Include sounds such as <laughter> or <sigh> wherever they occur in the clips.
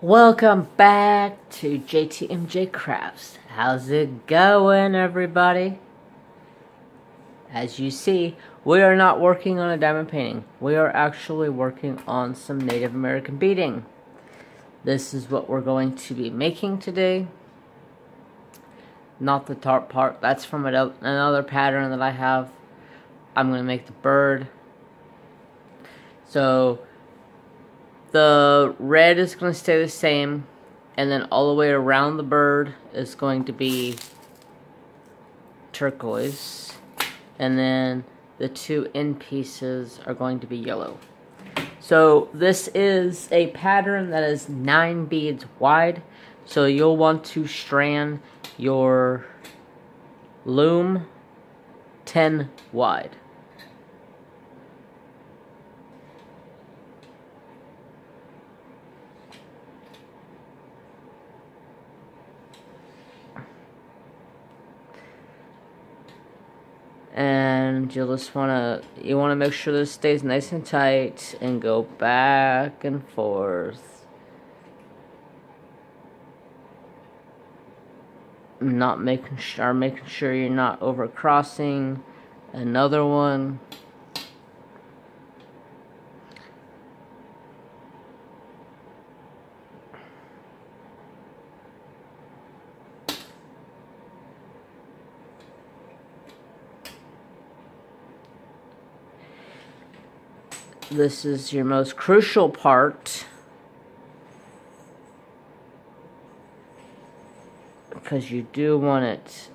Welcome back to JTMJ Crafts. How's it going, everybody? As you see, we are not working on a diamond painting. We are actually working on some Native American beading. This is what we're going to be making today. Not the tarp part. That's from another pattern that I have. I'm going to make the bird. So, the red is going to stay the same. And then all the way around the bird is going to be turquoise. And then the two end pieces are going to be yellow. So this is a pattern that is 9 beads wide. So you'll want to strand your loom 10 wide. And you just want to you want to make sure this stays nice and tight and go back and forth. Not making sure making sure you're not over crossing another one this is your most crucial part. Because you do want it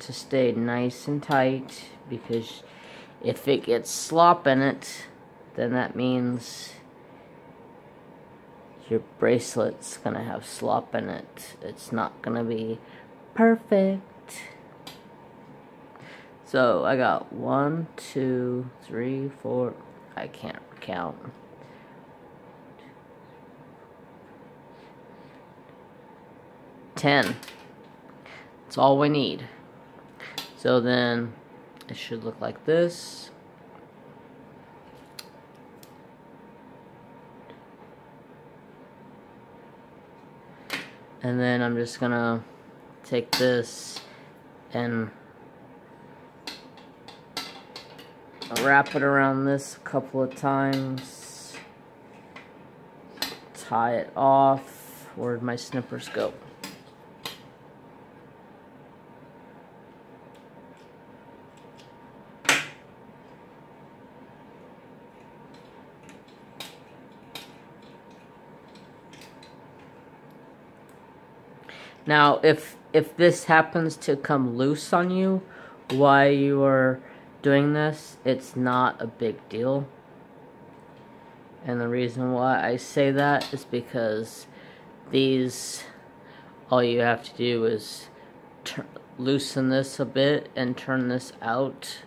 to stay nice and tight. Because if it gets slop in it then that means your bracelet's gonna have slop in it. It's not gonna be perfect. So I got one two three four. I can't count. Ten. That's all we need. So then it should look like this. And then I'm just gonna take this and wrap it around this a couple of times. Tie it off. Where'd my snippers go? Now, if if this happens to come loose on you while you are doing this, it's not a big deal. And the reason why I say that is because these, all you have to do is loosen this a bit and turn this out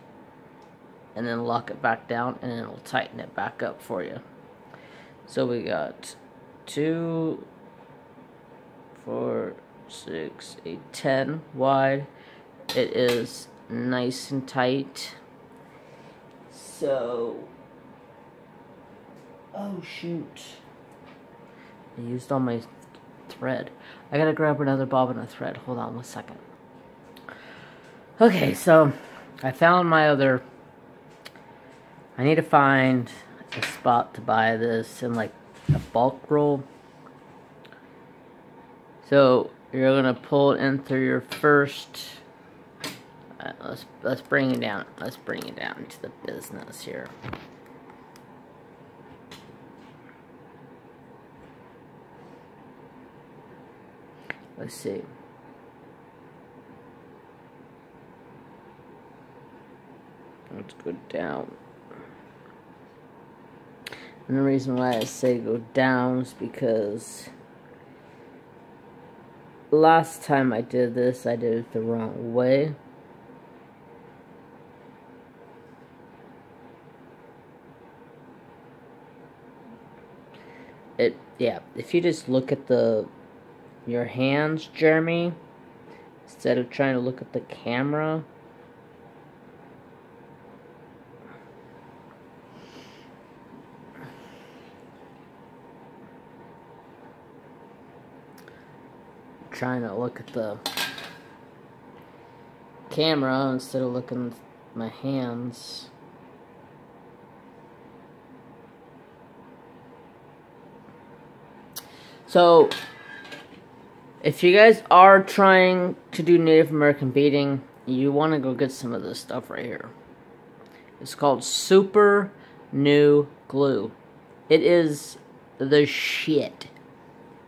and then lock it back down and it'll tighten it back up for you. So we got two, four, six, eight, ten wide. It is nice and tight. So, oh shoot. I used all my thread. I gotta grab another bobbin of thread. Hold on one second. Okay, so I found my other. I need to find a spot to buy this in like a bulk roll. So you're gonna pull it in through your first Let's let's bring it down. Let's bring it down to the business here. Let's see. Let's go down. And the reason why I say go down is because last time I did this, I did it the wrong way. it yeah if you just look at the your hands Jeremy instead of trying to look at the camera trying to look at the camera instead of looking at my hands. So, if you guys are trying to do Native American beading, you want to go get some of this stuff right here. It's called Super New Glue. It is the shit.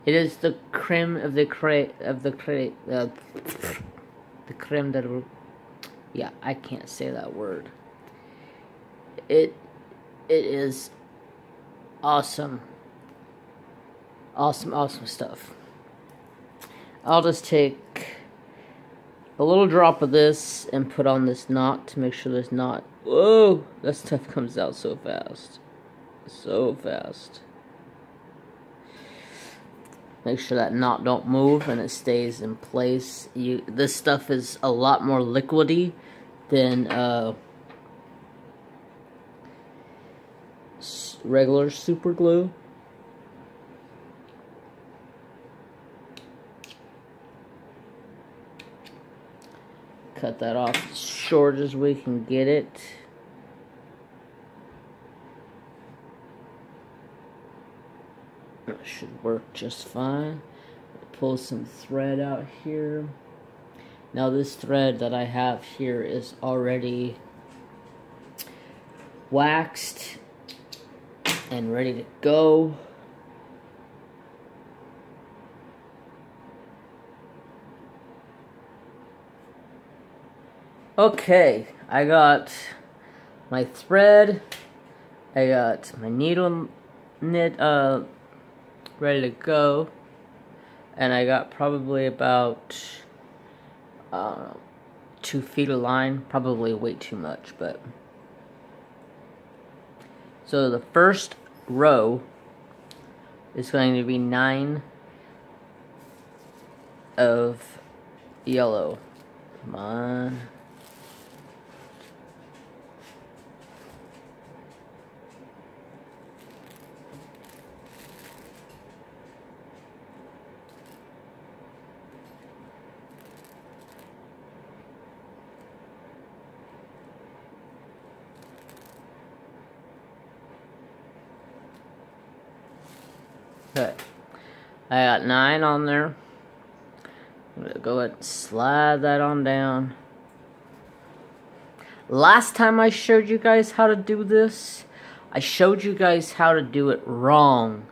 It is the creme of the crate of the crate. Uh, the creme de yeah, I can't say that word. It it is awesome. Awesome, awesome stuff. I'll just take a little drop of this and put on this knot to make sure there's not. Whoa! That stuff comes out so fast. So fast. Make sure that knot don't move and it stays in place. You This stuff is a lot more liquidy than uh, regular super glue. Cut that off short as we can get it. That should work just fine. Pull some thread out here. Now this thread that I have here is already waxed and ready to go. Okay, I got my thread, I got my needle knit uh, ready to go, and I got probably about uh, two feet of line, probably way too much, but. So the first row is going to be nine of yellow. Come on. Okay. I got nine on there. I'm gonna go ahead and slide that on down. Last time I showed you guys how to do this, I showed you guys how to do it wrong.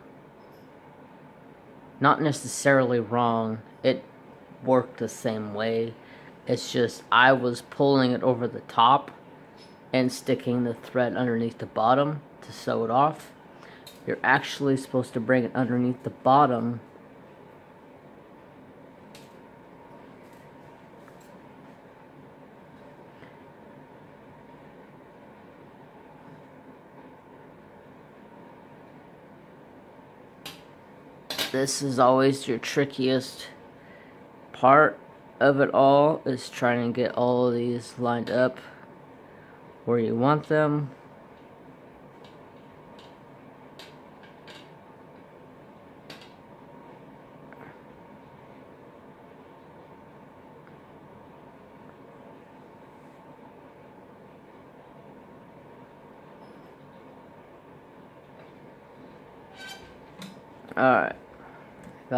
Not necessarily wrong. It worked the same way. It's just I was pulling it over the top and sticking the thread underneath the bottom to sew it off you're actually supposed to bring it underneath the bottom this is always your trickiest part of it all is trying to get all of these lined up where you want them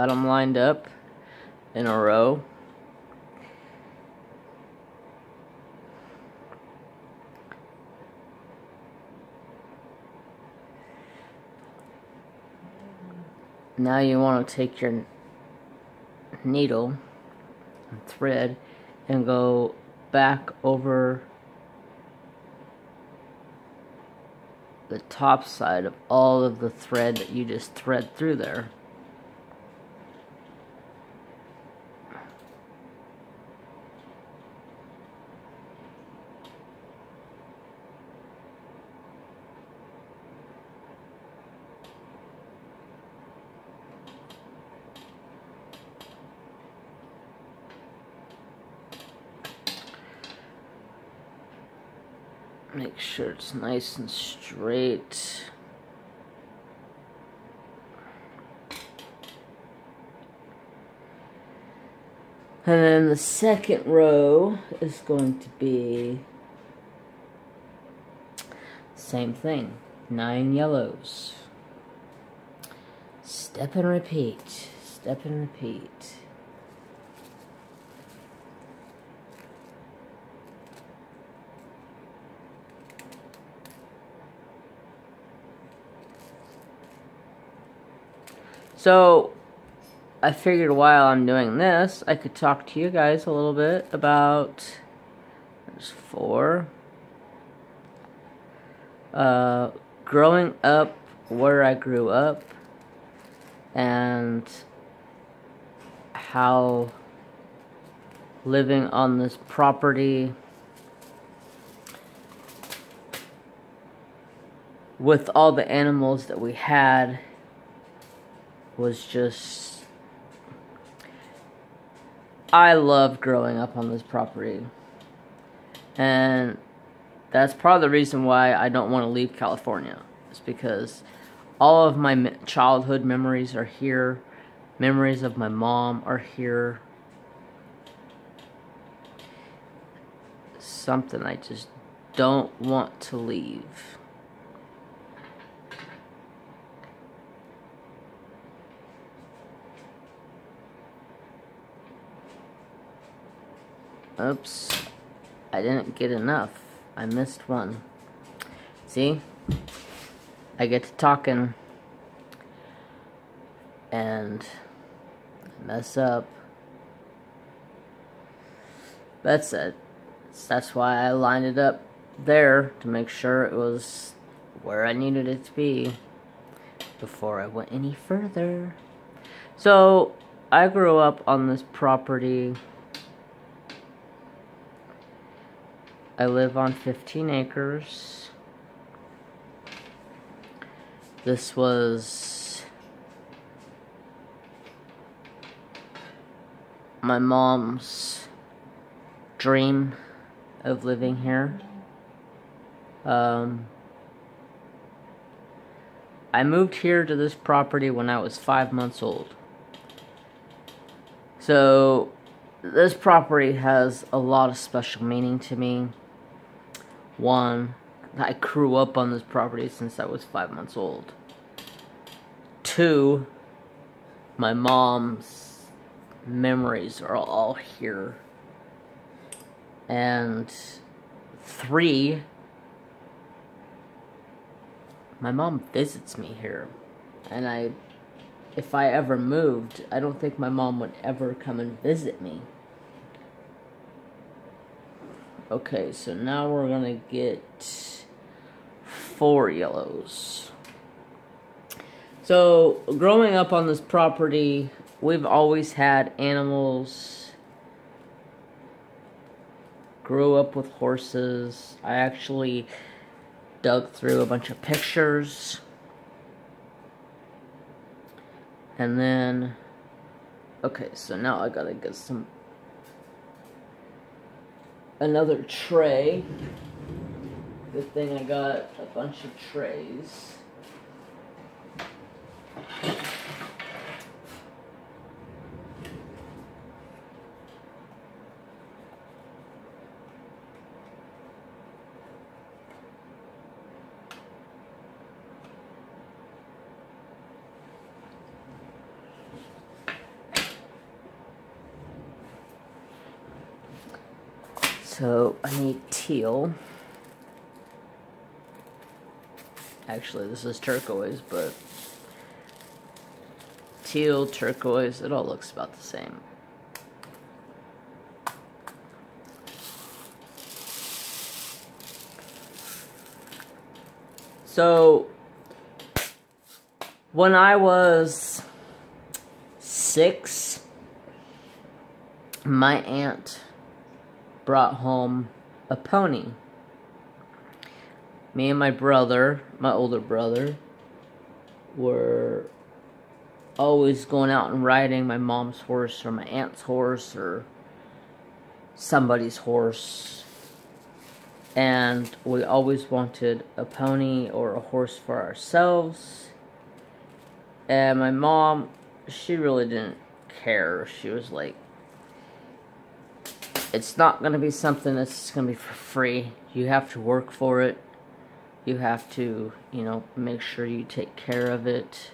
Got them lined up in a row. Now you want to take your needle and thread and go back over the top side of all of the thread that you just thread through there. Make sure it's nice and straight. And then the second row is going to be same thing. Nine yellows. Step and repeat. Step and repeat. So, I figured while I'm doing this, I could talk to you guys a little bit about. There's four. Uh, growing up where I grew up and how living on this property with all the animals that we had was just I love growing up on this property. And that's part of the reason why I don't want to leave California. It's because all of my childhood memories are here. Memories of my mom are here. Something I just don't want to leave. Oops. I didn't get enough. I missed one. See? I get to talking and mess up. That's it. That's why I lined it up there to make sure it was where I needed it to be before I went any further. So, I grew up on this property I live on 15 acres. This was my mom's dream of living here. Um, I moved here to this property when I was five months old. So, this property has a lot of special meaning to me. One, I grew up on this property since I was five months old. Two, my mom's memories are all here. And three, my mom visits me here. And I, if I ever moved, I don't think my mom would ever come and visit me. Okay, so now we're gonna get four yellows. So, growing up on this property, we've always had animals. Grew up with horses. I actually dug through a bunch of pictures. And then, okay, so now I gotta get some another tray. Good thing I got a bunch of trays. So I need teal. Actually, this is turquoise, but teal, turquoise, it all looks about the same. So, when I was six, my aunt brought home a pony. Me and my brother, my older brother, were always going out and riding my mom's horse or my aunt's horse or somebody's horse. And we always wanted a pony or a horse for ourselves. And my mom, she really didn't care. She was like, it's not going to be something that's going to be for free. You have to work for it. You have to, you know, make sure you take care of it.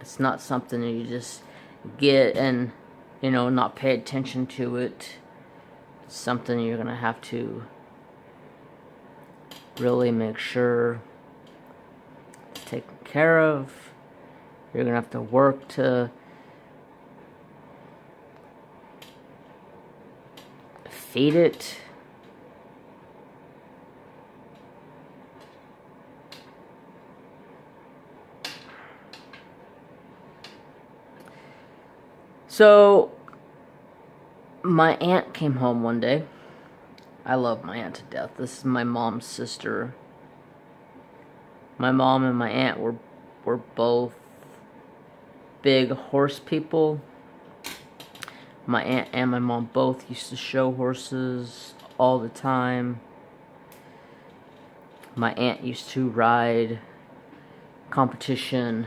It's not something that you just get and, you know, not pay attention to it. It's something you're going to have to really make sure it's taken care of. You're going to have to work to feed it. So, my aunt came home one day. I love my aunt to death. This is my mom's sister. My mom and my aunt were were both big horse people. My aunt and my mom both used to show horses all the time. My aunt used to ride competition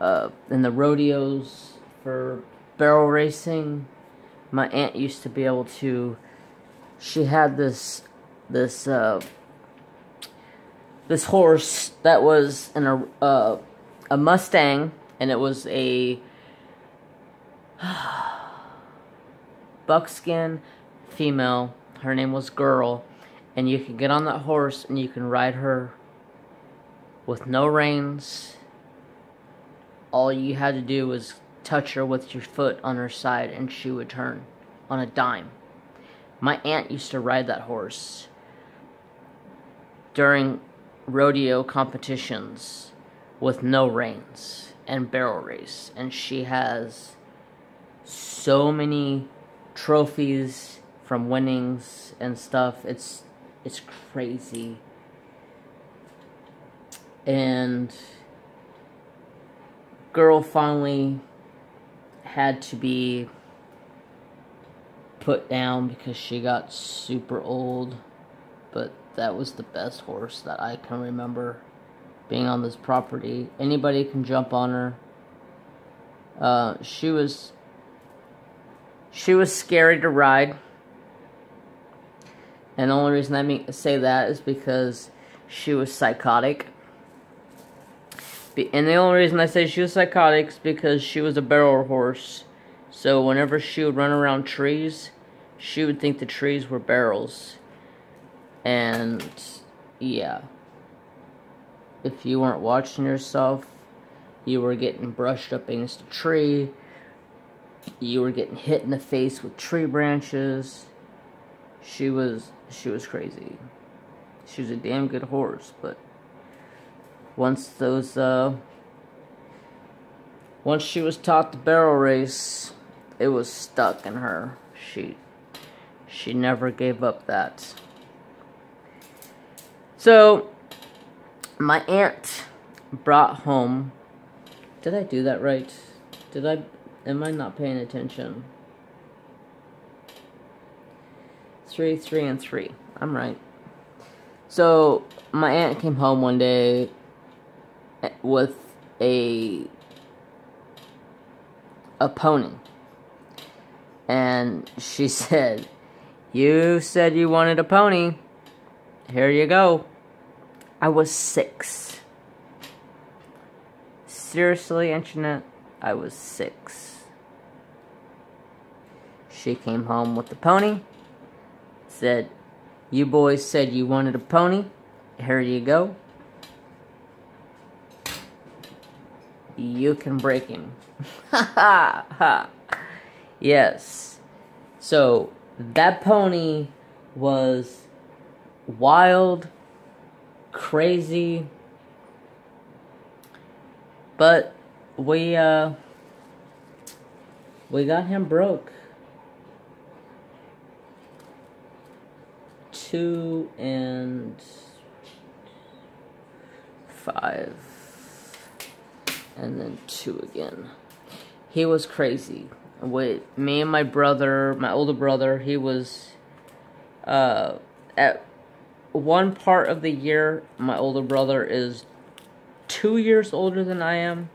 uh, in the rodeos for barrel racing. My aunt used to be able to. She had this this uh, this horse that was in a uh, a Mustang, and it was a <sighs> buckskin female. Her name was Girl, and you can get on that horse and you can ride her with no reins. All you had to do was touch her with your foot on her side, and she would turn on a dime. My aunt used to ride that horse during rodeo competitions with no reins and barrel race, and she has so many trophies from winnings and stuff. It's it's crazy. And girl finally had to be put down because she got super old. But that was the best horse that I can remember being on this property. Anybody can jump on her. Uh, she was she was scary to ride. And the only reason I say that is because she was psychotic. And the only reason I say she was psychotic is because she was a barrel horse. So whenever she would run around trees, she would think the trees were barrels. And yeah. If you weren't watching yourself, you were getting brushed up against a tree you were getting hit in the face with tree branches. She was she was crazy. She was a damn good horse, but once those uh once she was taught the barrel race, it was stuck in her. She she never gave up that. So my aunt brought home did I do that right? Did I Am I not paying attention? Three, three, and three. I'm right. So, my aunt came home one day eh, with a a pony. And she <laughs> said, You said you wanted a pony. Here you go. I was six. Seriously, Internet, I was six. She came home with the pony. Said, You boys said you wanted a pony. Here you go. You can break him. Ha ha ha. Yes. So, that pony was wild, crazy, but we, uh, we got him broke. Two and five, and then two again. He was crazy. With me and my brother, my older brother, he was uh, at one part of the year. My older brother is two years older than I am,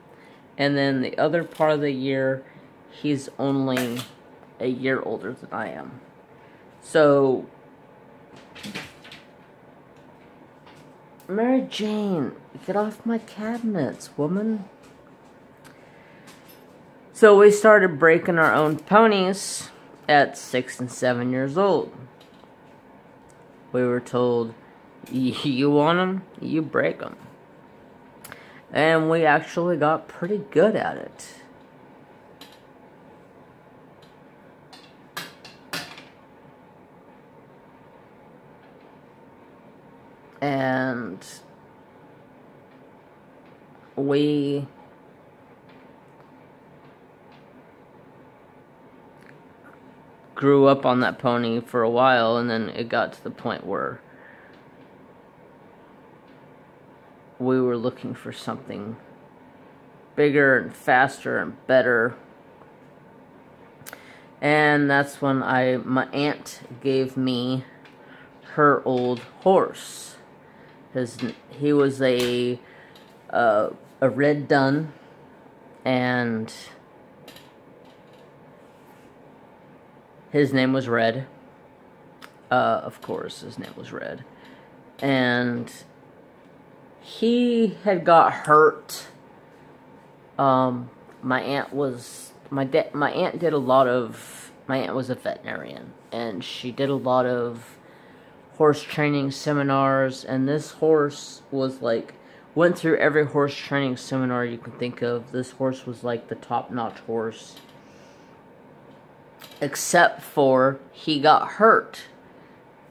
and then the other part of the year, he's only a year older than I am. So, Mary Jane, get off my cabinets, woman. So we started breaking our own ponies at six and seven years old. We were told, you want them, you break them. And we actually got pretty good at it. And we grew up on that pony for a while and then it got to the point where we were looking for something bigger and faster and better. And that's when I my aunt gave me her old horse. His he was a uh, a red dun and his name was Red. Uh, of course, his name was Red. And he had got hurt. Um, my aunt was my dad. My aunt did a lot of. My aunt was a veterinarian, and she did a lot of horse training seminars. And this horse was like went through every horse training seminar you can think of. This horse was like the top notch horse, except for he got hurt,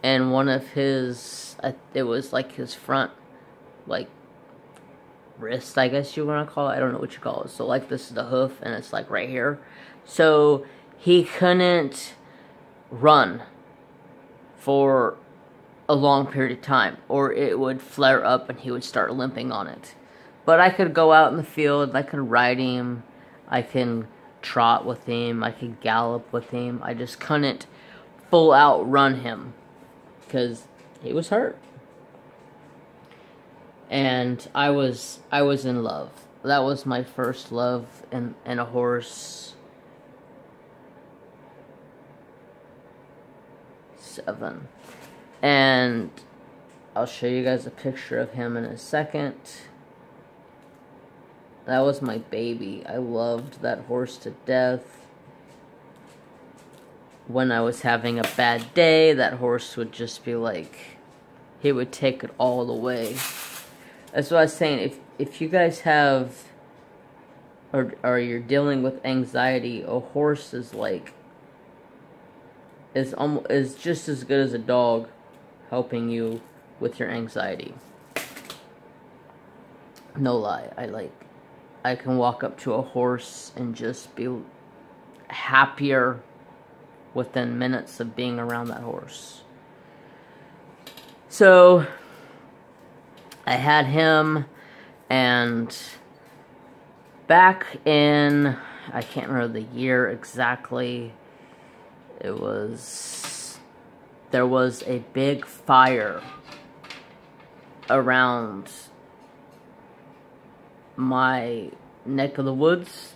and one of his it was like his front like wrist, I guess you want to call it. I don't know what you call it. So like this is the hoof and it's like right here. So he couldn't run for a long period of time or it would flare up and he would start limping on it. But I could go out in the field, I could ride him, I can trot with him, I could gallop with him. I just couldn't full out run him because he was hurt and I was I was in love. That was my first love in in a horse. Seven, and I'll show you guys a picture of him in a second. That was my baby. I loved that horse to death. When I was having a bad day, that horse would just be like, he would take it all the way. That's what I was saying. If if you guys have or or you're dealing with anxiety, a horse is like is almost is just as good as a dog helping you with your anxiety. No lie, I like I can walk up to a horse and just be happier within minutes of being around that horse. So I had him, and back in, I can't remember the year exactly, it was, there was a big fire around my neck of the woods,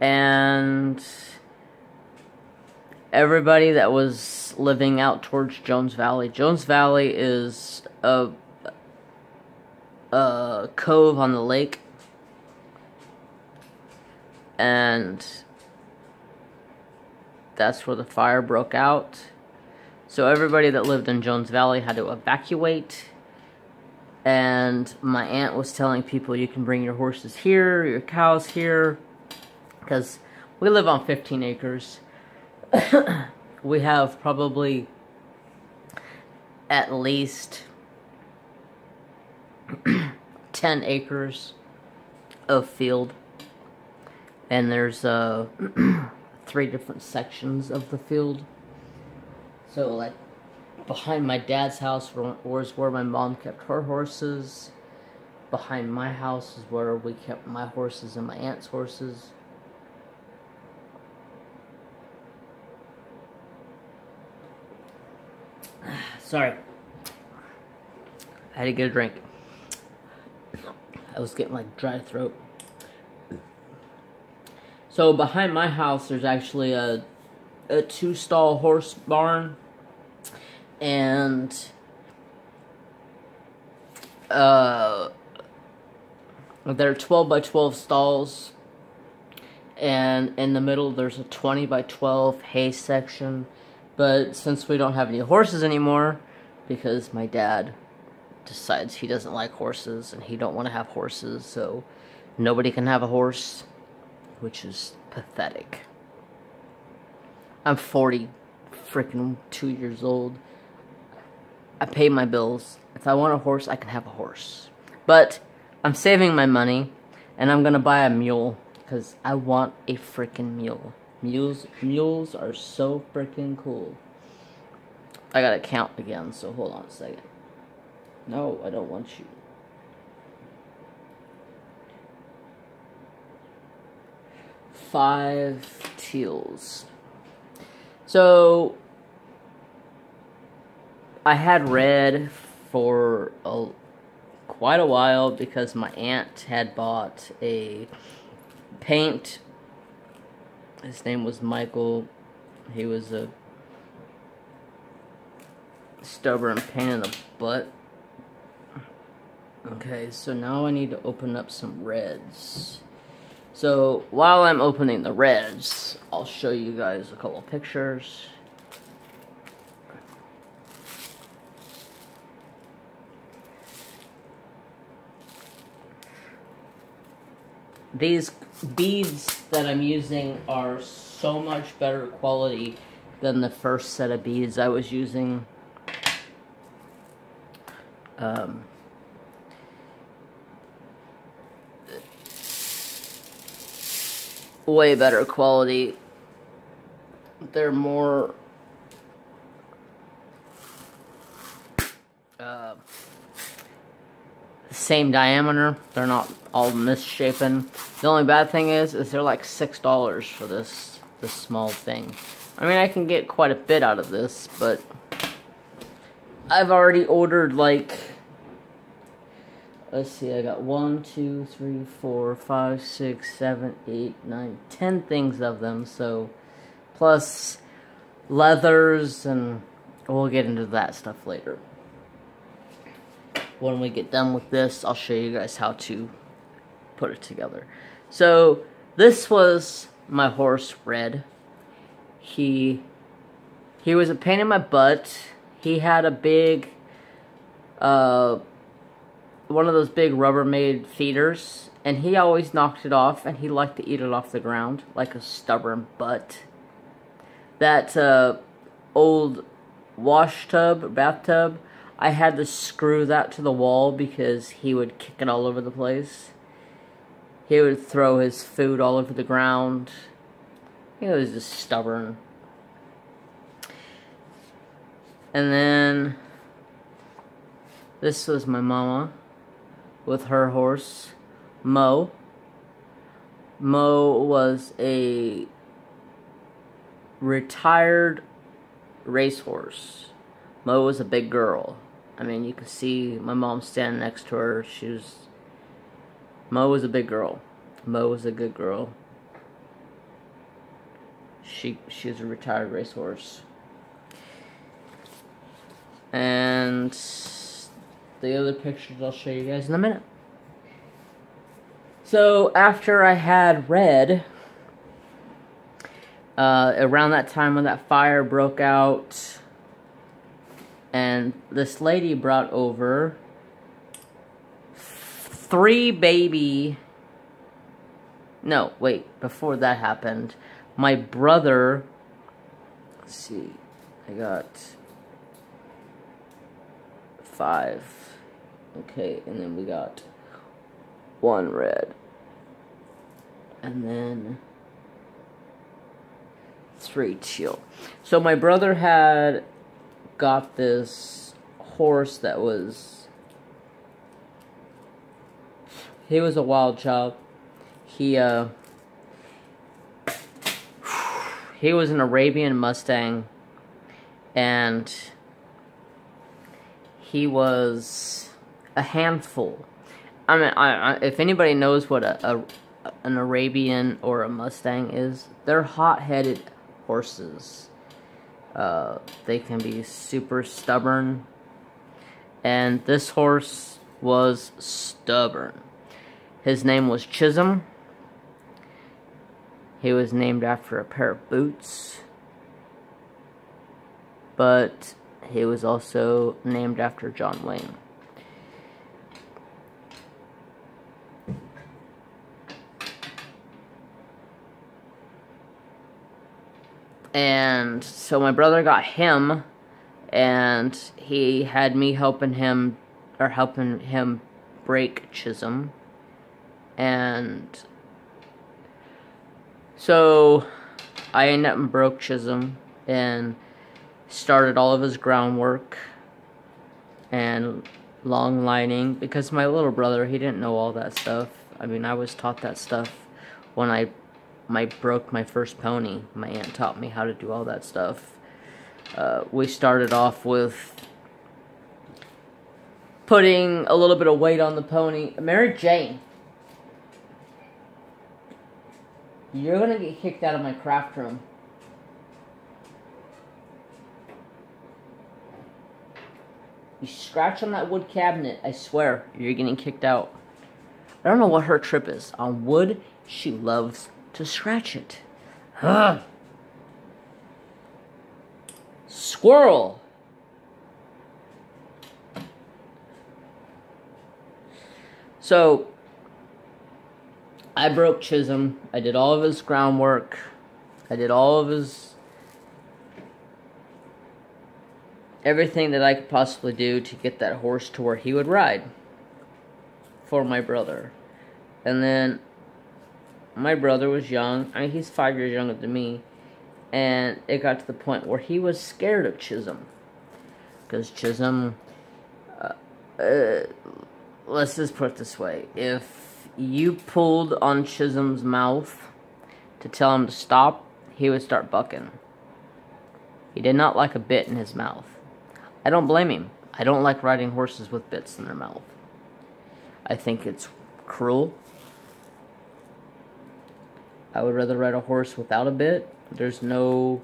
and everybody that was living out towards Jones Valley. Jones Valley is a, a cove on the lake. And that's where the fire broke out. So everybody that lived in Jones Valley had to evacuate. And my aunt was telling people you can bring your horses here, your cows here. Because we live on 15 acres. <coughs> we have probably at least <coughs> 10 acres of field and there's uh three different sections of the field. So like behind my dad's house was where my mom kept her horses. Behind my house is where we kept my horses and my aunt's horses. <sighs> Sorry. I had to get a drink. I was getting like dry throat. So behind my house, there's actually a a two stall horse barn, and uh, there are twelve by twelve stalls, and in the middle there's a twenty by twelve hay section. But since we don't have any horses anymore, because my dad decides he doesn't like horses and he don't want to have horses, so nobody can have a horse which is pathetic. I'm 40 freaking 2 years old. I pay my bills. If I want a horse, I can have a horse. But I'm saving my money and I'm going to buy a mule cuz I want a freaking mule. Mules mules are so freaking cool. I got to count again, so hold on a second. No, I don't want you. Five teals. So I had red for a, quite a while because my aunt had bought a paint. His name was Michael. He was a stubborn pain in the butt. Okay, so now I need to open up some reds. So while I'm opening the reds, I'll show you guys a couple pictures. These beads that I'm using are so much better quality than the first set of beads I was using. Um, way better quality. They're more uh, same diameter. They're not all misshapen. The only bad thing is, is they're like six dollars for this this small thing. I mean, I can get quite a bit out of this, but I've already ordered like let's see, I got one, two, three, four, five, six, seven, eight, nine, ten things of them, so plus leathers and we'll get into that stuff later. When we get done with this, I'll show you guys how to put it together. So this was my horse Red. He he was a pain in my butt. He had a big uh one of those big Rubbermaid feeders, and he always knocked it off, and he liked to eat it off the ground, like a stubborn butt. That uh, old wash tub, bathtub, I had to screw that to the wall because he would kick it all over the place. He would throw his food all over the ground. He was just stubborn. And then this was my mama with her horse, Mo. Mo was a retired racehorse. Mo was a big girl. I mean, you can see my mom standing next to her. She was. Mo was a big girl. Mo was a good girl. She she was a retired racehorse. And the other pictures I'll show you guys in a minute. So after I had red, uh, around that time when that fire broke out, and this lady brought over three baby. No, wait, before that happened, my brother. Let's see, I got five. Okay, and then we got one red. And then three teal. So my brother had got this horse that was he was a wild child. He uh he was an Arabian Mustang and he was a handful. I mean, I, I, if anybody knows what a, a, an Arabian or a Mustang is they're hot-headed horses. Uh, they can be super stubborn. And this horse was stubborn. His name was Chisholm. He was named after a pair of boots. But he was also named after John Wayne. And so my brother got him, and he had me helping him, or helping him break Chisholm. And so I ended up and broke Chisholm and started all of his groundwork and long lining because my little brother he didn't know all that stuff. I mean I was taught that stuff when I my broke my first pony. My aunt taught me how to do all that stuff. Uh, we started off with putting a little bit of weight on the pony. Mary Jane. You're gonna get kicked out of my craft room. You scratch on that wood cabinet, I swear, you're getting kicked out. I don't know what her trip is. On wood, she loves to scratch it. Huh. Squirrel. So, I broke Chisholm. I did all of his groundwork. I did all of his everything that I could possibly do to get that horse to where he would ride for my brother. And then my brother was young. I mean, he's five years younger than me. And it got to the point where he was scared of Chisholm. Because Chisholm, uh, uh, let's just put it this way. If you pulled on Chisholm's mouth to tell him to stop, he would start bucking. He did not like a bit in his mouth. I don't blame him. I don't like riding horses with bits in their mouth. I think it's cruel. I would rather ride a horse without a bit. There's no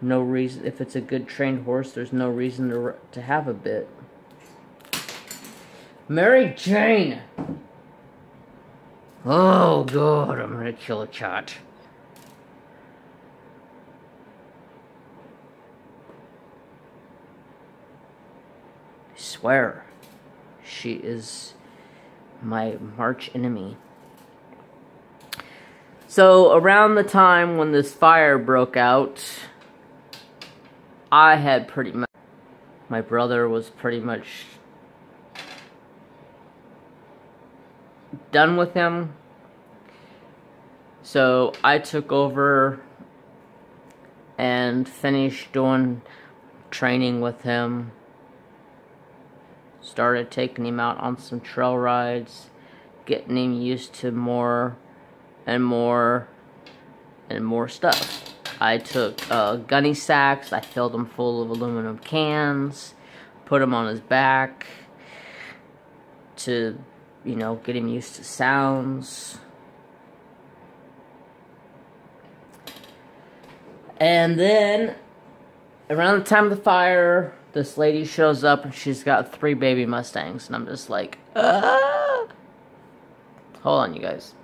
no reason if it's a good trained horse, there's no reason to to have a bit. Mary Jane. Oh god, I'm gonna kill a chat. I swear, she is my march enemy. So, around the time when this fire broke out, I had pretty much. My brother was pretty much done with him. So, I took over and finished doing training with him. Started taking him out on some trail rides, getting him used to more and more and more stuff. I took uh, gunny sacks, I filled them full of aluminum cans, put them on his back to, you know, get him used to sounds. And then, around the time of the fire, this lady shows up and she's got three baby Mustangs. And I'm just like, ah! Hold on, you guys.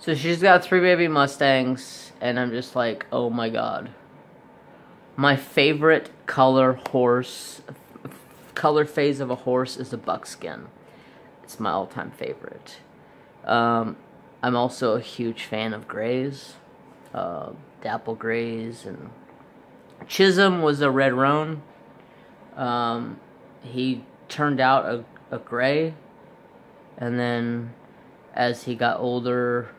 So she's got three baby Mustangs, and I'm just like, oh my god. My favorite color horse, color phase of a horse is a buckskin. It's my all-time favorite. Um, I'm also a huge fan of grays, uh, dapple grays, and Chisholm was a red roan. Um, he turned out a, a gray, and then as he got older,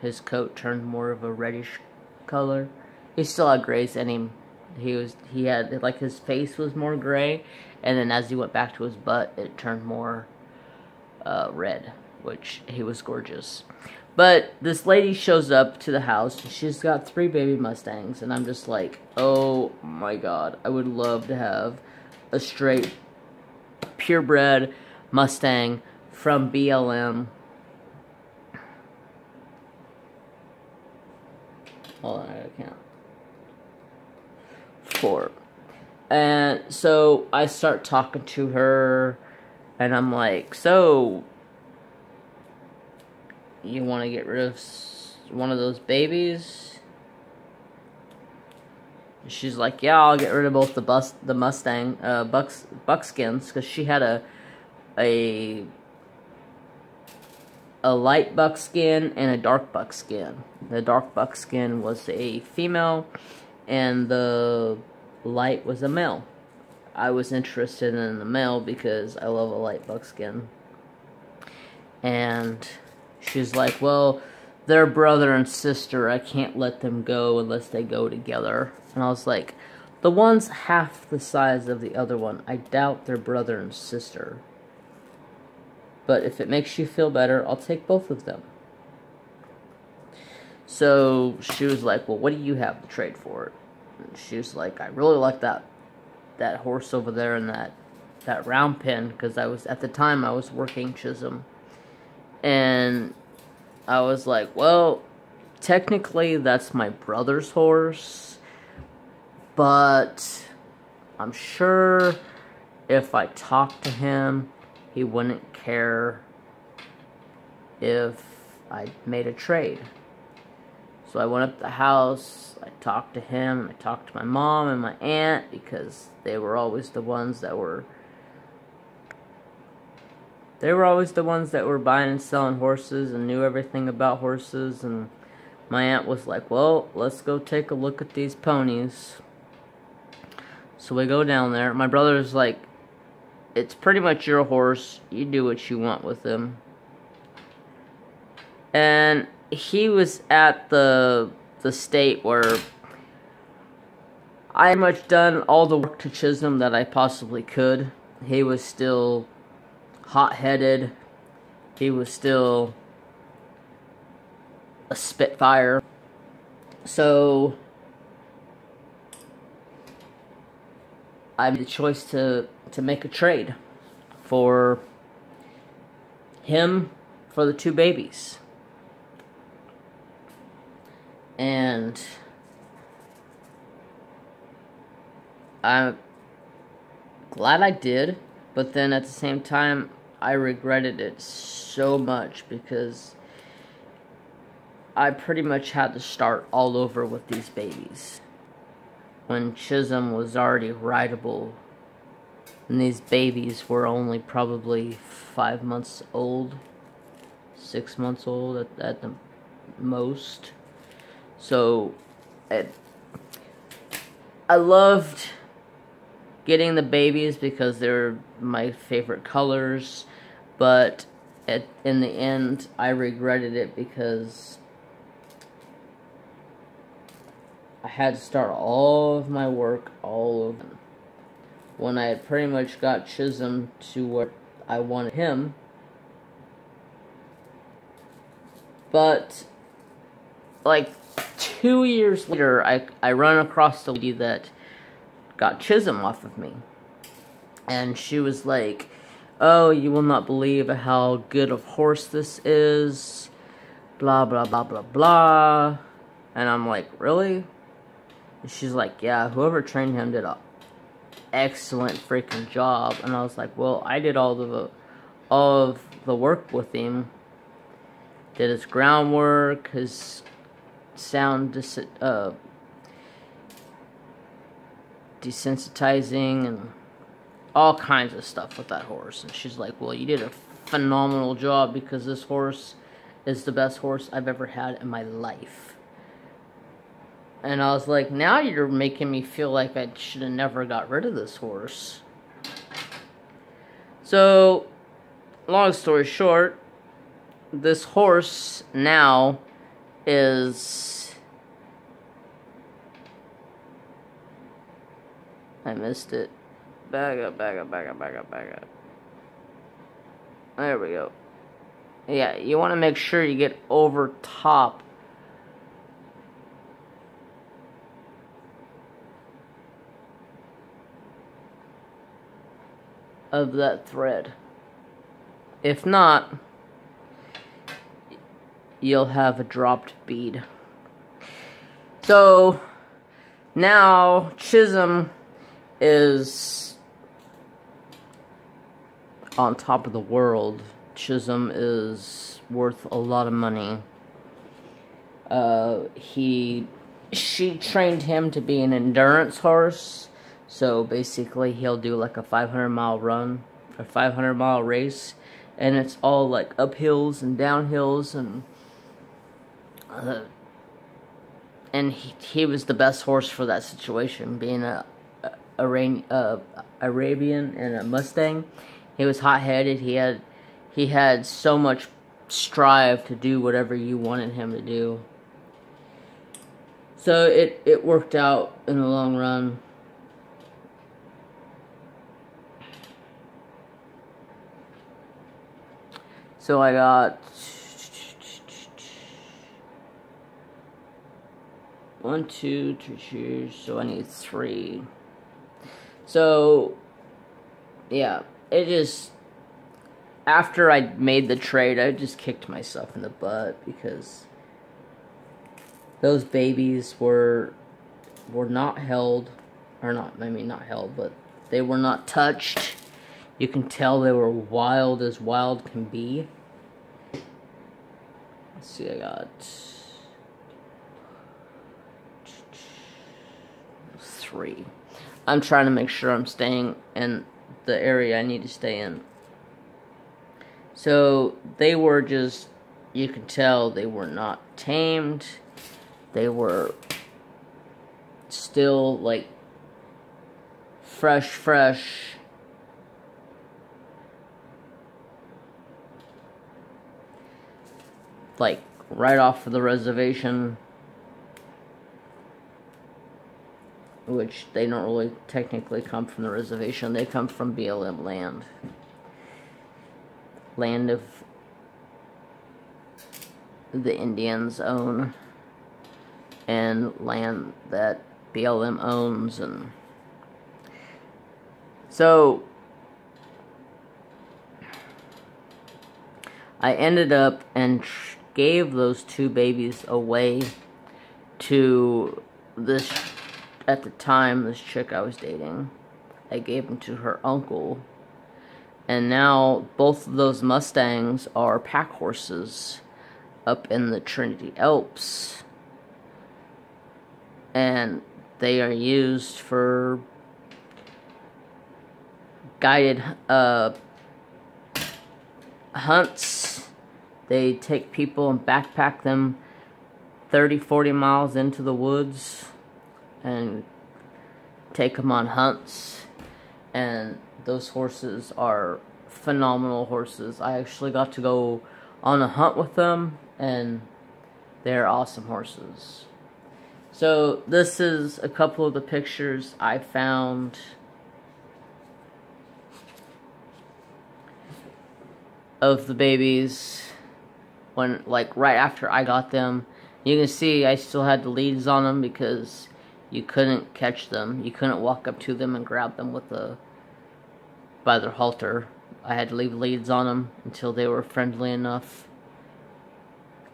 his coat turned more of a reddish color. He still had grays in him. He was he had like his face was more gray, and then as he went back to his butt, it turned more uh, red, which he was gorgeous. But this lady shows up to the house, she's got three baby Mustangs, and I'm just like, oh my god, I would love to have a straight, purebred Mustang from BLM. Hold on, I can't. Four. And so I start talking to her, and I'm like, so you want to get rid of one of those babies? She's like, yeah, I'll get rid of both the bus, the Mustang, uh, bucks, buckskins, because she had a, a, a light buckskin and a dark buckskin. The dark buckskin was a female, and the light was a male. I was interested in the male because I love a light buckskin. And she's like, well, they're brother and sister. I can't let them go unless they go together. And I was like, the one's half the size of the other one. I doubt they're brother and sister. But if it makes you feel better, I'll take both of them. So she was like, well, what do you have to trade for it? And she was like, I really like that that horse over there and that that round pen because I was at the time I was working Chisholm, and I was like, well, technically that's my brother's horse, but I'm sure if I talk to him, he wouldn't care if I made a trade. So I went up to the house, I talked to him, I talked to my mom and my aunt because they were always the ones that were they were always the ones that were buying and selling horses and knew everything about horses and my aunt was like, "Well, let's go take a look at these ponies." So we go down there. My brother's like, "It's pretty much your horse. You do what you want with him." And he was at the the state where I had much done all the work to Chisholm that I possibly could. He was still hot-headed. He was still a spitfire. So I made the choice to to make a trade for him for the two babies. And I'm glad I did, but then at the same time, I regretted it so much because I pretty much had to start all over with these babies. When Chisholm was already rideable, and these babies were only probably five months old, six months old at, at the most. So, it, I loved getting the babies because they're my favorite colors, but at, in the end, I regretted it because I had to start all of my work all over when I had pretty much got Chisholm to where I wanted him. But like two years later, I, I run across the lady that got Chisholm off of me. And she was like, Oh, you will not believe how good of horse this is. Blah, blah, blah, blah, blah. And I'm like, Really? And she's like, Yeah, whoever trained him did a excellent freaking job. And I was like, Well, I did all the all of the work with him. Did his groundwork, his sound uh, desensitizing and all kinds of stuff with that horse. And she's like, Well, you did a phenomenal job because this horse is the best horse I've ever had in my life. And I was like, Now you're making me feel like I should have never got rid of this horse. So, long story short, this horse now is I missed it. Back up, back up, back up, back up, back up. There we go. Yeah, you want to make sure you get over top of that thread. If not, you'll have a dropped bead. So now Chisholm is on top of the world. Chisholm is worth a lot of money. Uh, he, she trained him to be an endurance horse. So basically, he'll do like a 500 mile run, a 500 mile race, and it's all like uphills and downhills and. Uh, and he, he was the best horse for that situation, being a, a, a uh, Arabian and a Mustang. He was hot headed. He had he had so much strive to do whatever you wanted him to do. So it, it worked out in the long run. So I got one, two, two cheers. So I need three. So yeah, it just after I made the trade, I just kicked myself in the butt because those babies were were not held or not I mean not held, but they were not touched. You can tell they were wild as wild can be. Let's see, I got three. I'm trying to make sure I'm staying in the area I need to stay in. So they were just, you can tell they were not tamed. They were still like fresh, fresh. Like right off of the reservation. which they don't really technically come from the reservation. They come from BLM land. Land of the Indians own and land that BLM owns and so I ended up and gave those two babies away to this at the time, this chick I was dating, I gave them to her uncle. And now both of those Mustangs are pack horses up in the Trinity Alps. And they are used for guided uh, hunts. They take people and backpack them 30, 40 miles into the woods and take them on hunts. And those horses are phenomenal horses. I actually got to go on a hunt with them, and they're awesome horses. So, this is a couple of the pictures I found. Of the babies when, like, right after I got them. You can see I still had the leads on them because you couldn't catch them. You couldn't walk up to them and grab them with the by their halter. I had to leave leads on them until they were friendly enough.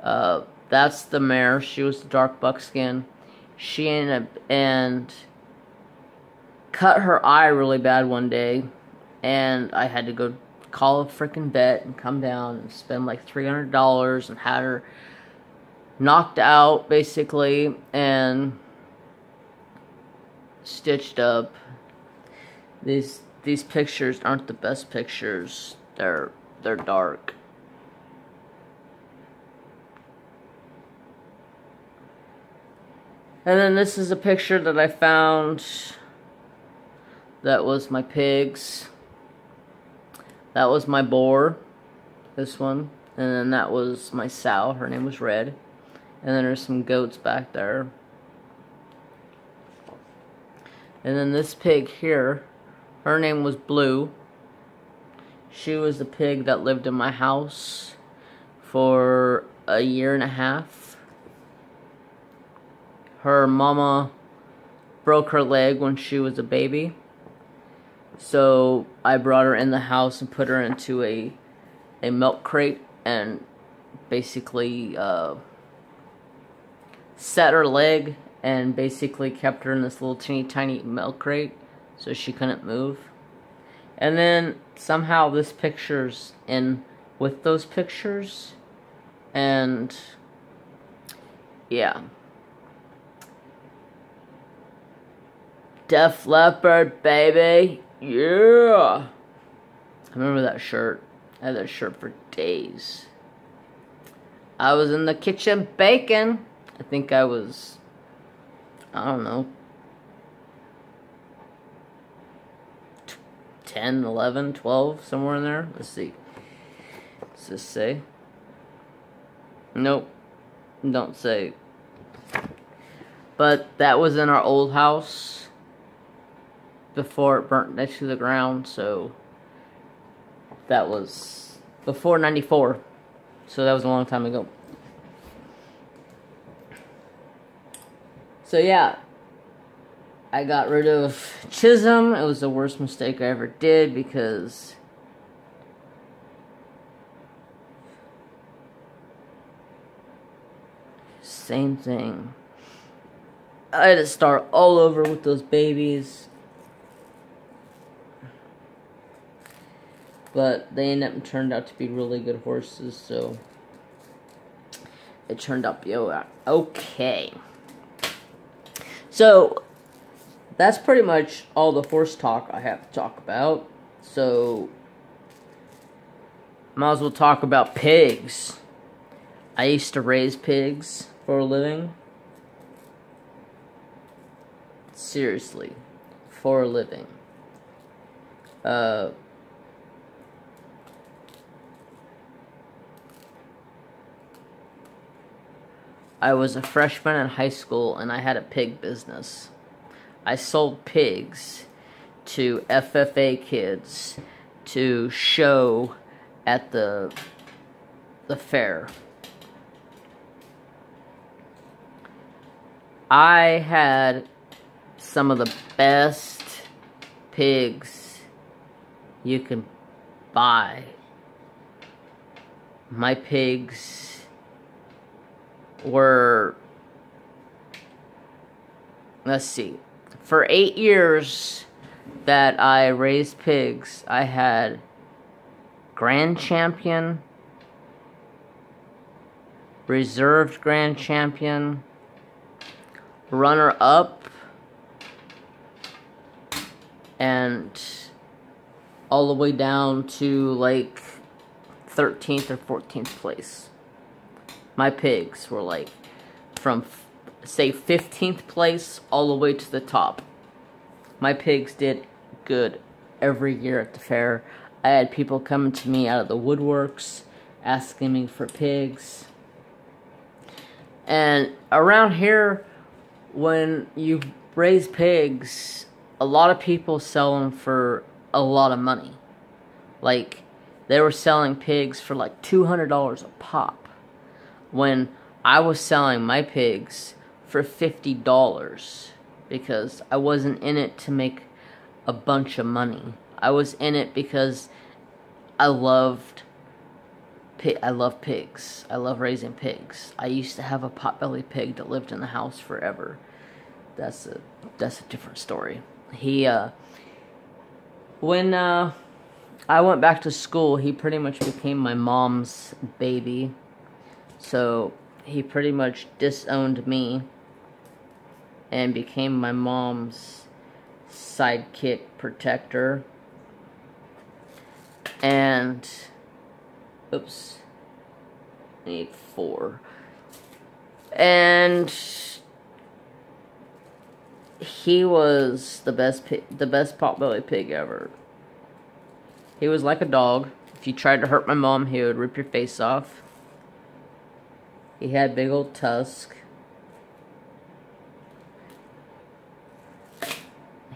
Uh, that's the mare. She was dark buckskin. She ended up and cut her eye really bad one day, and I had to go call a freaking vet and come down and spend like three hundred dollars and had her knocked out basically and stitched up. These these pictures aren't the best pictures. They're they're dark. And then this is a picture that I found that was my pigs. That was my boar. This one. And then that was my sow. Her name was Red. And then there's some goats back there. And then this pig here, her name was Blue. She was the pig that lived in my house for a year and a half. Her mama broke her leg when she was a baby. So I brought her in the house and put her into a a milk crate and basically uh, set her leg and basically kept her in this little teeny tiny milk crate so she couldn't move. And then somehow this picture's in with those pictures. And yeah. Def Leppard, baby. Yeah. I remember that shirt. I had that shirt for days. I was in the kitchen baking. I think I was, I don't know, 10, 11, 12, somewhere in there. Let's see. Does this say? Nope. Don't say. But that was in our old house before it burnt next to the ground, so that was before 94. So that was a long time ago. So yeah, I got rid of Chisholm. It was the worst mistake I ever did because same thing. I had to start all over with those babies. But they ended up turned out to be really good horses, so it turned out to be okay. So that's pretty much all the horse talk I have to talk about. So, might as well talk about pigs. I used to raise pigs for a living. Seriously, for a living. Uh, I was a freshman in high school and I had a pig business. I sold pigs to FFA kids to show at the the fair. I had some of the best pigs you can buy. My pigs were let's see for eight years that I raised pigs, I had grand champion, reserved grand champion, runner up, and all the way down to like 13th or 14th place. My pigs were like from say 15th place all the way to the top. My pigs did good every year at the fair. I had people coming to me out of the woodworks asking me for pigs. And around here, when you raise pigs, a lot of people sell them for a lot of money. Like, they were selling pigs for like $200 a pop. When I was selling my pigs for $50 because I wasn't in it to make a bunch of money. I was in it because I loved I love pigs. I love raising pigs. I used to have a potbelly pig that lived in the house forever. That's a that's a different story. He uh when uh I went back to school, he pretty much became my mom's baby. So he pretty much disowned me and became my mom's sidekick protector. And, oops, I need four. And he was the best the best potbelly pig ever. He was like a dog. If you tried to hurt my mom, he would rip your face off. He had big old tusk.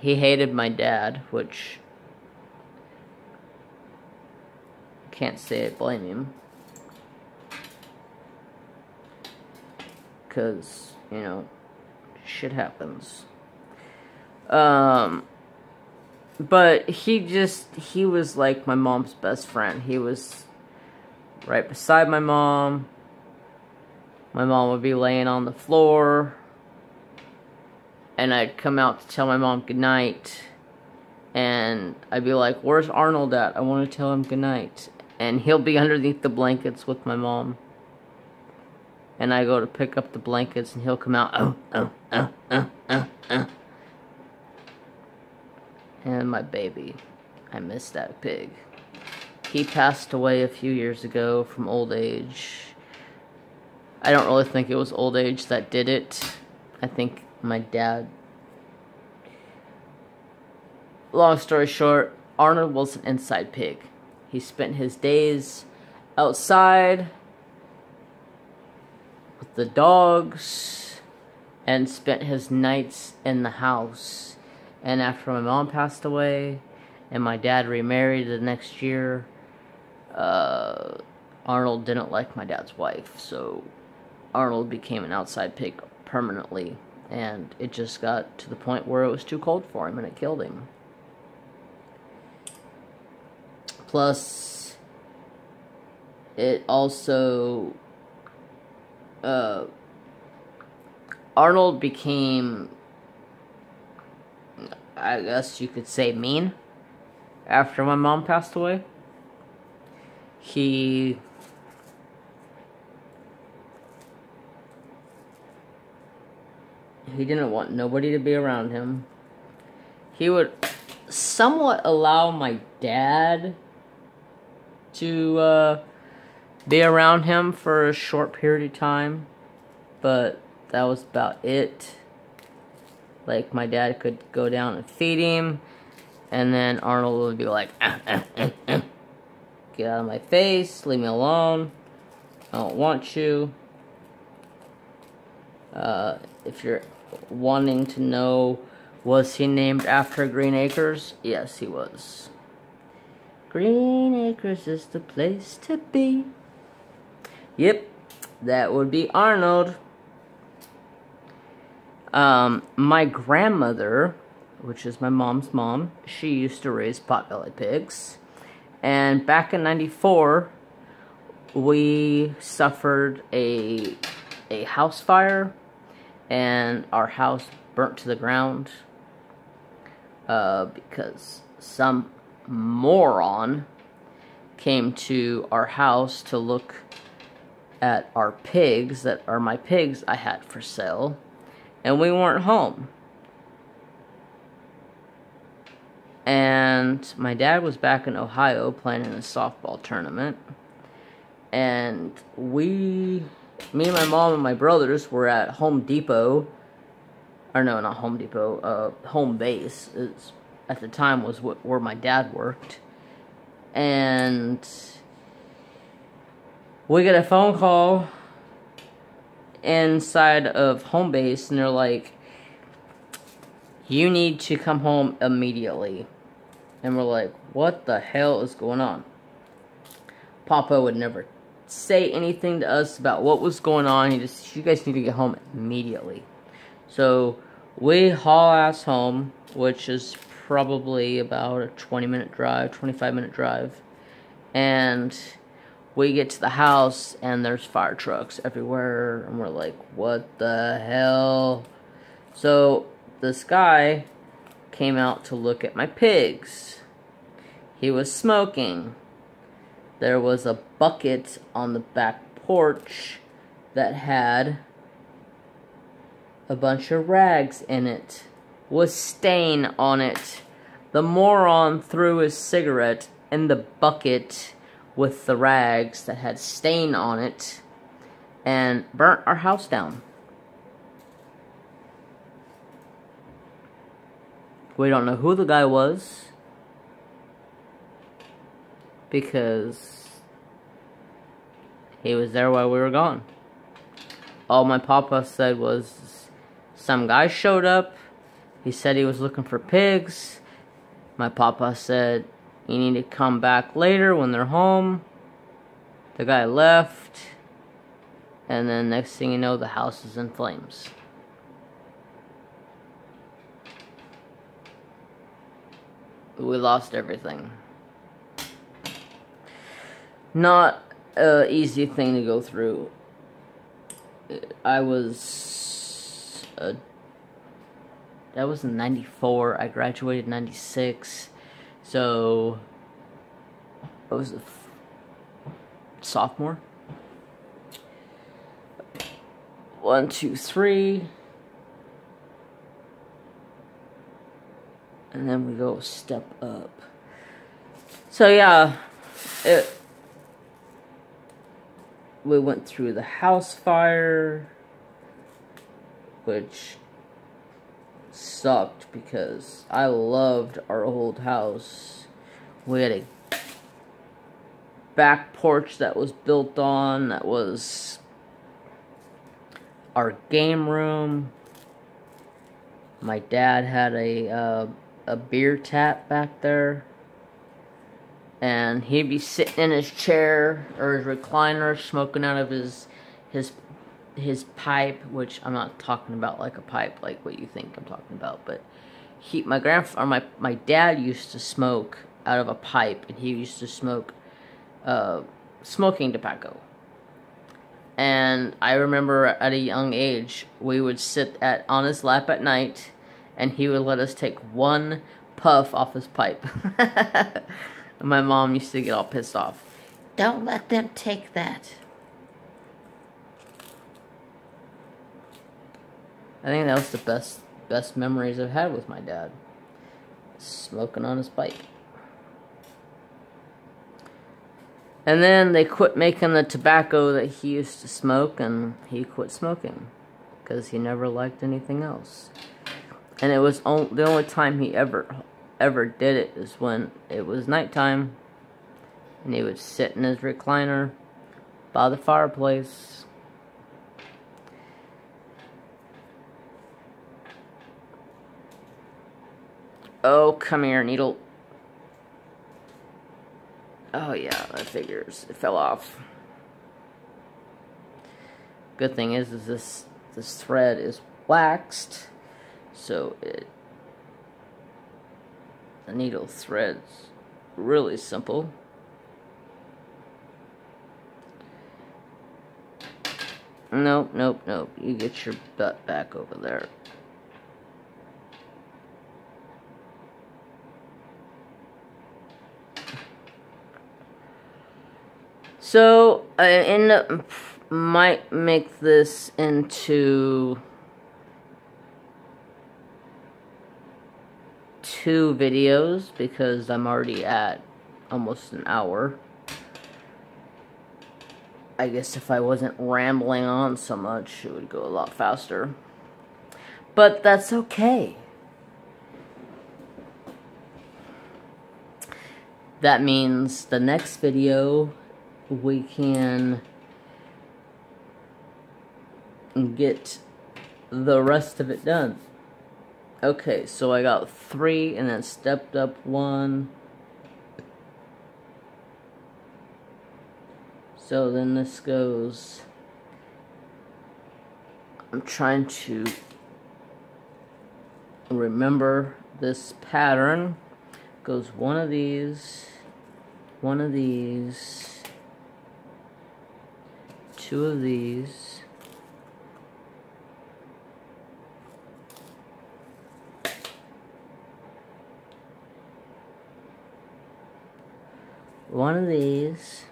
he hated my dad, which I can't say I blame him. Because, you know, shit happens. Um, but he just, he was like my mom's best friend. He was right beside my mom. My mom would be laying on the floor. And I'd come out to tell my mom goodnight. And I'd be like, Where's Arnold at? I want to tell him goodnight. And he'll be underneath the blankets with my mom. And I go to pick up the blankets and he'll come out, oh, oh, oh, oh, oh, oh. And my baby. I miss that pig. He passed away a few years ago from old age. I don't really think it was old age that did it. I think my dad. Long story short, Arnold was an inside pig. He spent his days outside with the dogs and spent his nights in the house. And after my mom passed away and my dad remarried the next year, uh, Arnold didn't like my dad's wife, so Arnold became an outside pig permanently, and it just got to the point where it was too cold for him and it killed him. Plus, it also, uh, Arnold became, I guess you could say, mean after my mom passed away he he didn't want nobody to be around him. He would somewhat allow my dad to uh, be around him for a short period of time, but that was about it. Like my dad could go down and feed him, and then Arnold would be like, ah, ah, ah, Get out of my face. Leave me alone. I don't want you. Uh, if you're wanting to know, was he named after Green Acres? Yes, he was. Green Acres is the place to be. Yep, that would be Arnold. Um, my grandmother, which is my mom's mom, she used to raise potbelly pigs. And back in 94, we suffered a, a house fire and our house burnt to the ground uh, because some moron came to our house to look at our pigs that are my pigs I had for sale and we weren't home. And my dad was back in Ohio playing in a softball tournament. And we, me and my mom and my brothers were at Home Depot. Or no, not Home Depot, uh, Home Base. is at the time was wh where my dad worked. And we get a phone call inside of home base and they're like you need to come home immediately. And we're like, what the hell is going on? Papa would never say anything to us about what was going on. He just, you guys need to get home immediately. So we haul ass home, which is probably about a 20 minute drive, 25 minute drive. And we get to the house and there's fire trucks everywhere. And we're like, what the hell? So this guy came out to look at my pigs. He was smoking. There was a bucket on the back porch that had a bunch of rags in it. Was stain on it. The moron threw his cigarette in the bucket with the rags that had stain on it and burnt our house down. We don't know who the guy was. Because he was there while we were gone. All my papa said was some guy showed up. He said he was looking for pigs. My papa said you need to come back later when they're home. The guy left. And then next thing you know, the house is in flames. we lost everything. Not a easy thing to go through. I was a that was in 94. I graduated 96. So I was a sophomore. One, two, three. And then we go step up. So yeah, it we went through the house fire which sucked because I loved our old house. We had a back porch that was built on that was our game room. My dad had a uh, a beer tap back there. And he'd be sitting in his chair or his recliner smoking out of his his his pipe, which I'm not talking about like a pipe like what you think I'm talking about, but he my grandfather my my dad used to smoke out of a pipe and he used to smoke uh, smoking tobacco. And I remember at a young age, we would sit at on his lap at night, and he would let us take one puff off his pipe. <laughs> my mom used to get all pissed off. Don't let them take that. I think that was the best best memories I've had with my dad. Smoking on his pipe. And then they quit making the tobacco that he used to smoke, and he quit smoking because he never liked anything else. And it was on, the only time he ever ever did it is when it was nighttime, and he would sit in his recliner by the fireplace. Oh, come here, needle. Oh yeah, that figures. It fell off. Good thing is, is this this thread is waxed, so it needle threads really simple. Nope, nope, nope. You get your butt back over there. So I end up might make this into two videos because I'm already at almost an hour. I guess if I wasn't rambling on so much, it would go a lot faster. But that's okay. That means the next video we can get the rest of it done. Okay, so I got three and then stepped up one. So then this goes, I'm trying to remember this pattern. Goes one of these, one of these, two of these. One of these.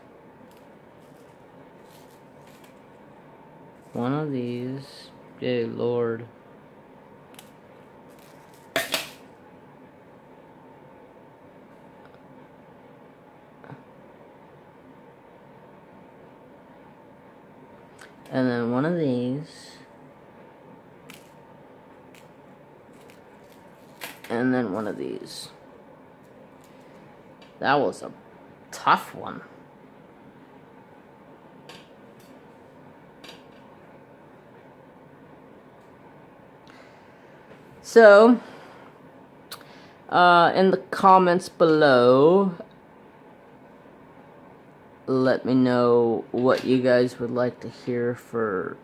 One of these. Dear Lord. and then one of these and then one of these that was a tough one so uh, in the comments below let me know what you guys would like to hear for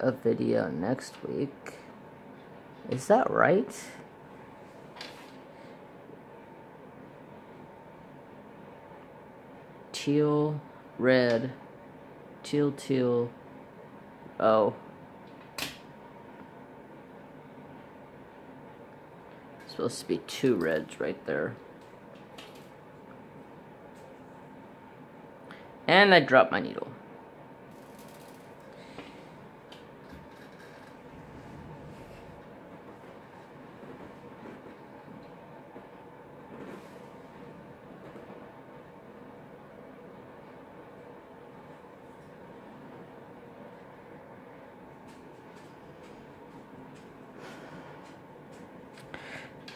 a video next week. Is that right? Teal. red, teal, teal. Oh. Supposed to be two reds right there. And I dropped my needle.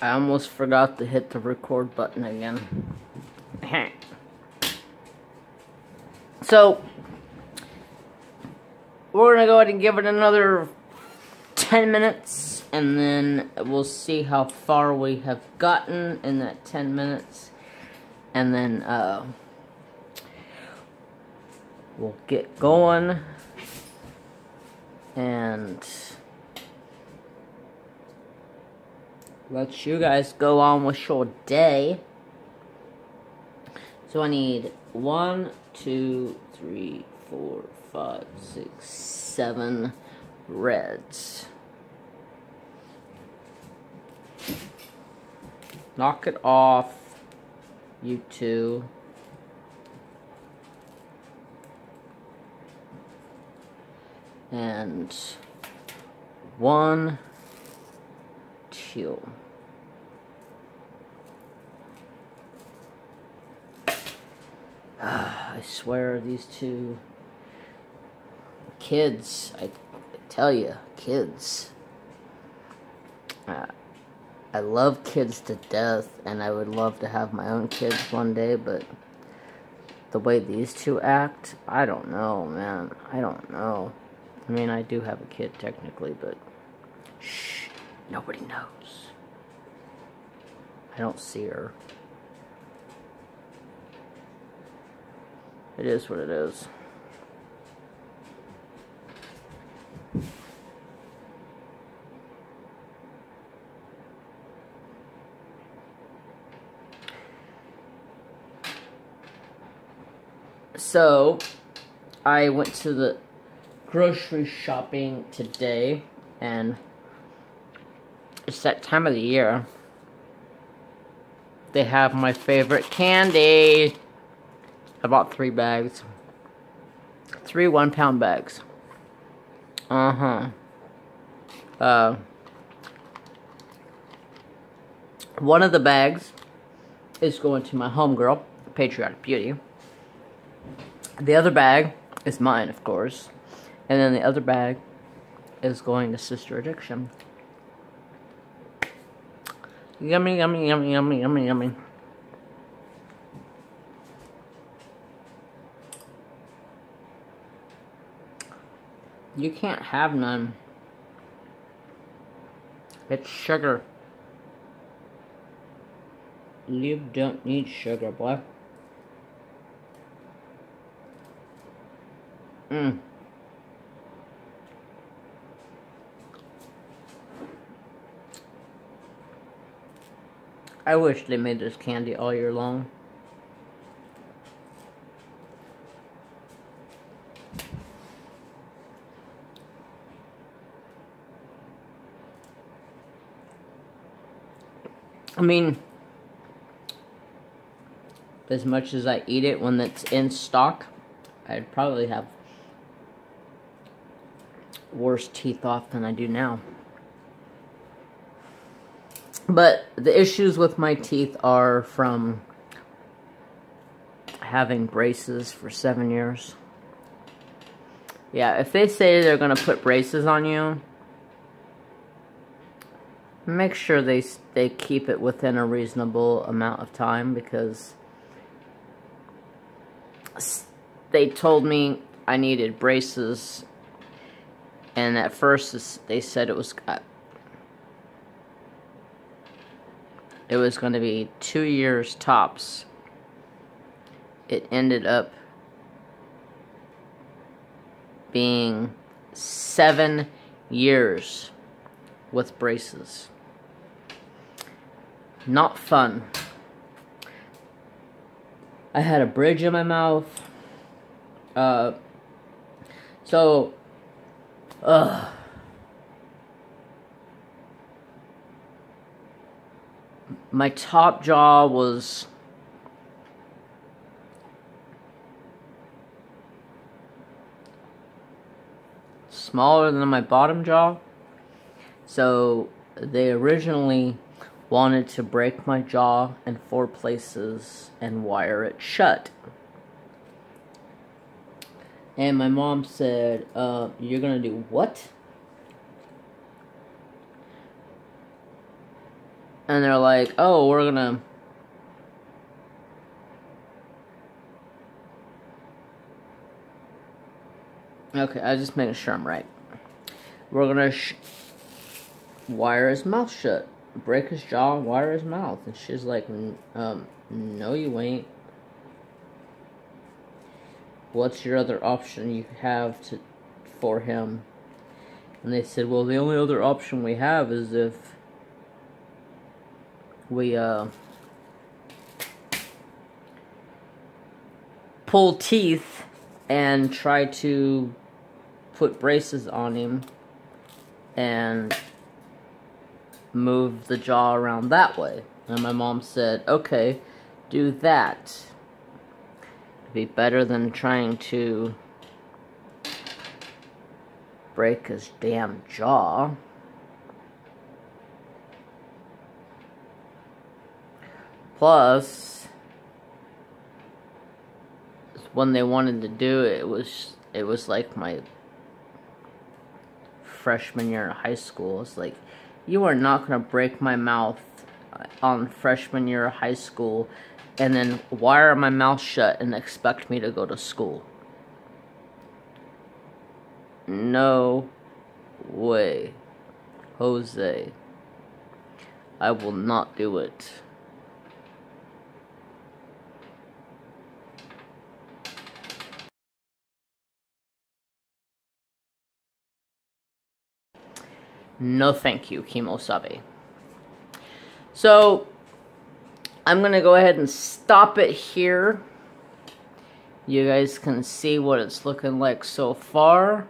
I almost forgot to hit the record button again. <laughs> so, we're gonna go ahead and give it another 10 minutes, and then we'll see how far we have gotten in that 10 minutes, and then, uh, we'll get going, and... let you guys go on with your day. So I need one, two, three, four, five, six, seven reds. Knock it off, you two. And one, two. I swear these two kids, I, tell you, kids. Uh, I love kids to death, and I would love to have my own kids one day, but the way these two act, I don't know, man. I don't know. I mean, I do have a kid technically, but shh, nobody knows. I don't see her. It is what it is. So, I went to the grocery shopping today, and it's that time of the year. They have my favorite candy. I bought three bags. Three one pound bags. Uh-huh. Uh, one of the bags is going to my homegirl, Patriotic Beauty. The other bag is mine, of course. And then the other bag is going to Sister Addiction. Yummy, yummy, yummy, yummy, yummy, yummy. You can't have none. It's sugar. You don't need sugar, boy. Mmm. I wish they made this candy all year long. I mean, as much as I eat it when it's in stock, I'd probably have worse teeth off than I do now. But the issues with my teeth are from having braces for seven years. Yeah, if they say they're going to put braces on you, make sure they they keep it within a reasonable amount of time because they told me I needed braces and at first they said it was uh, it was going to be 2 years tops it ended up being 7 years with braces not fun. I had a bridge in my mouth. Uh, so, uh, my top jaw was smaller than my bottom jaw. So they originally wanted to break my jaw in four places and wire it shut. And my mom said, uh, You're gonna do what? And they're like, Oh, we're gonna. Okay, I just making sure I'm right. We're gonna wire his mouth shut, break his jaw, wire his mouth. And she's like, um, no, you ain't. What's your other option you have to for him? And they said, well, the only other option we have is if we uh, pull teeth and try to put braces on him and move the jaw around that way. And my mom said, okay, do that. It'd be better than trying to break his damn jaw. Plus, when they wanted to do it, it was it was like my freshman year of high school. It's like you are not to break my mouth on freshman year of high school and then wire my mouth shut and expect me to go to school. No way. Jose. I will not do it. No thank you, Kimosabe. So, I'm going to go ahead and stop it here. You guys can see what it's looking like so far.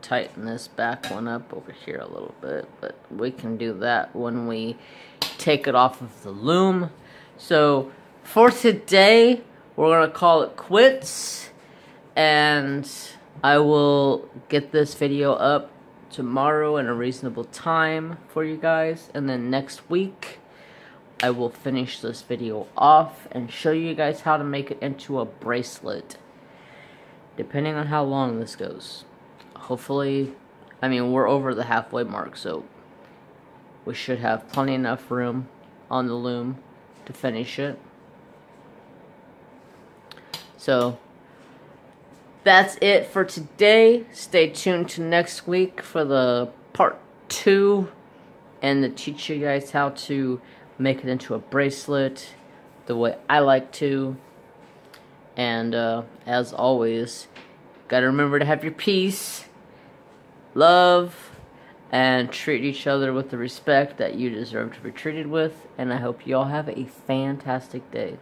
tighten this back one up over here a little bit, but we can do that when we take it off of the loom. So, for today, we're going to call it quits, and I will get this video up tomorrow in a reasonable time for you guys. And then next week, I will finish this video off and show you guys how to make it into a bracelet. Depending on how long this goes. Hopefully, I mean, we're over the halfway mark, so we should have plenty enough room on the loom to finish it. So, that's it for today. Stay tuned to next week for the part two and to teach you guys how to make it into a bracelet the way I like to. And uh, as always, gotta remember to have your peace, love, and treat each other with the respect that you deserve to be treated with. And I hope you all have a fantastic day.